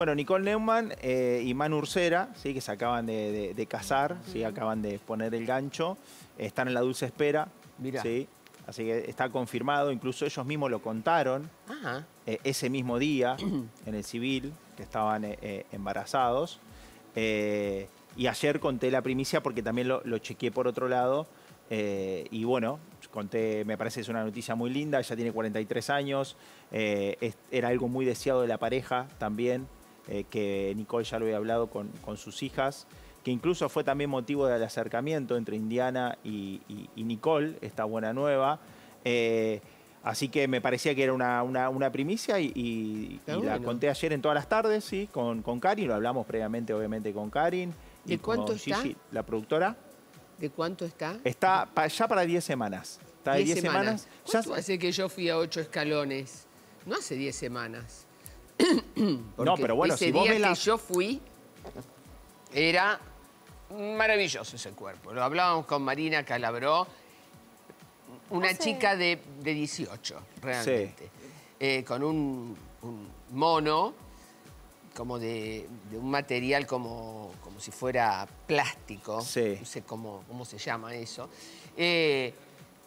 Bueno, Nicole Neumann eh, y Manu Ursera, ¿sí? que se acaban de, de- de casar, ¿sí? acaban de poner el gancho, están en la dulce espera. Mirá. ¿sí? Así que está confirmado, incluso ellos mismos lo contaron Ajá. eh, ese mismo día en el civil, que estaban eh, embarazados. Y ayer conté la primicia porque también lo, lo chequeé por otro lado. y bueno, conté, me parece que es una noticia muy linda, ella tiene 43 años, es- era algo muy deseado de la pareja también, eh, que Nicole ya lo había hablado con, con sus hijas, que incluso fue también motivo del acercamiento entre Indiana y, y- y Nicole, esta buena nueva. Eh, así que me parecía que era una, una- una primicia y, y- y la conté ayer en todas las tardes, sí, con, con Karin, lo hablamos previamente obviamente con Karin. y ¿De cuánto con está? Gigi, la productora. ¿De cuánto está? Está ya para 10 semanas. Está de 10 semanas. Ya- ¿Cuánto hace que yo fui a ocho escalones? No hace 10 semanas. No, pero bueno, ese si vos día ves la... que yo fui, era maravilloso ese cuerpo. Lo hablábamos con Marina Calabró, una Hace- chica de, de 18, realmente. Eh, con un, un mono, como de, de un material como, como si fuera plástico. Sí. No sé cómo, cómo se llama eso. Eh,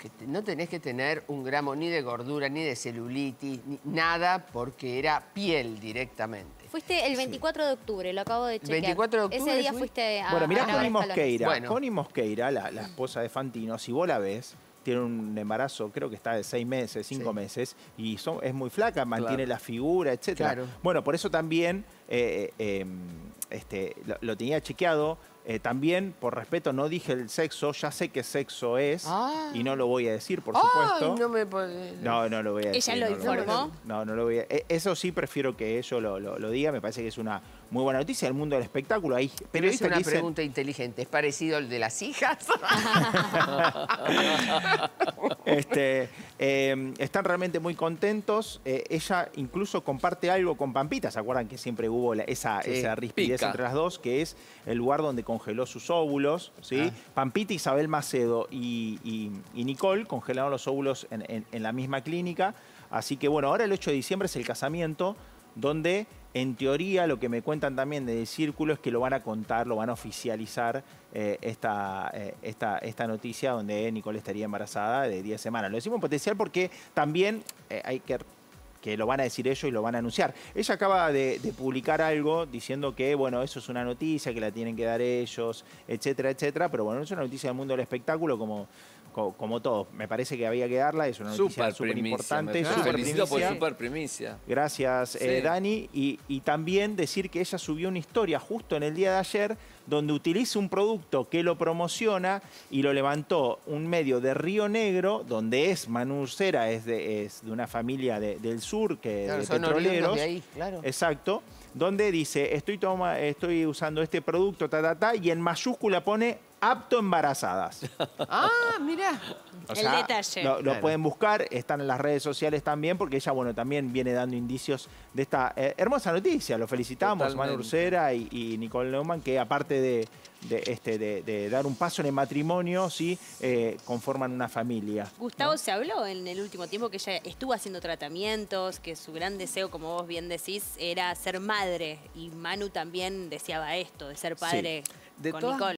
que no tenés que tener un gramo ni de gordura, ni de celulitis, ni nada, porque era piel directamente. Fuiste el 24 de octubre, lo acabo de chequear. 24 de octubre Ese día fui. fuiste a Bueno, mirá a Connie. Mosqueira. Bueno. Connie Mosqueira, la, la esposa de Fantino, si vos la ves, tiene un embarazo, creo que está de seis meses, cinco Sí. meses, y son- es muy flaca, mantiene Claro. la figura, etc. Claro. Bueno, por eso también eh, eh, este, lo, lo tenía chequeado. Eh, también, por respeto, no dije el sexo, ya sé qué sexo es, Ah. y no lo voy a decir, por supuesto. Ay, no me No, no lo voy a ¿Ella decir. lo no voy a informó? No, no lo voy a Eso sí prefiero que ellos lo, lo- lo diga. Me parece que es una muy buena noticia del mundo del espectáculo. Hay Pero es una dicen- pregunta inteligente. ¿Es parecido al de las hijas? Este, eh, están realmente muy contentos. Eh, ella incluso comparte algo con Pampita. ¿Se acuerdan que siempre hubo la- esa, Sí, esa rispidez pica. entre las dos? Que es el lugar donde congeló sus óvulos. ¿sí? Ah. Pampita, Isabel Macedo y, y- y Nicole congelaron los óvulos en, en- en la misma clínica. Así que bueno, ahora el 8 de diciembre es el casamiento donde en teoría lo que me cuentan también del círculo es que lo van a contar, lo van a oficializar eh, esta, eh, esta, esta noticia donde Nicole estaría embarazada de 10 semanas. Lo decimos en potencial porque también eh, hay que que lo van a decir ellos y lo van a anunciar. Ella acaba de, publicar algo diciendo que, bueno, eso es una noticia, que la tienen que dar ellos, etcétera, etcétera, pero bueno, es una noticia del mundo del espectáculo como, co- como, todo. Me parece que había que darla, es una noticia Súper importante. súper felicito por primicia. Gracias, eh. Dani. Y, y también decir que ella subió una historia justo en el día de ayer donde utiliza un producto que lo promociona y lo levantó un medio de Río Negro, donde es Manu Ursera, es de, es de una familia de- del sur, que Claro, de son petroleros. de ahí, claro. Exacto. Donde dice, estoy, toma, estoy usando este producto, ta, ta, ta, y en mayúscula pone apto embarazadas. Ah, mira. O El detalle. Lo, lo Claro. pueden buscar, están en las redes sociales también, porque ella, bueno, también viene dando indicios de esta eh, hermosa noticia. Lo felicitamos, Manu. Ursera y, y Nicole Neumann, que aparte de, de, este, de, de dar un paso en el matrimonio, sí, eh, conforman una familia. Gustavo se habló en el último tiempo que ella estuvo haciendo tratamientos, que su gran deseo, como vos bien decís, era ser madre. Y Manu también deseaba esto, de ser padre De con Nicole.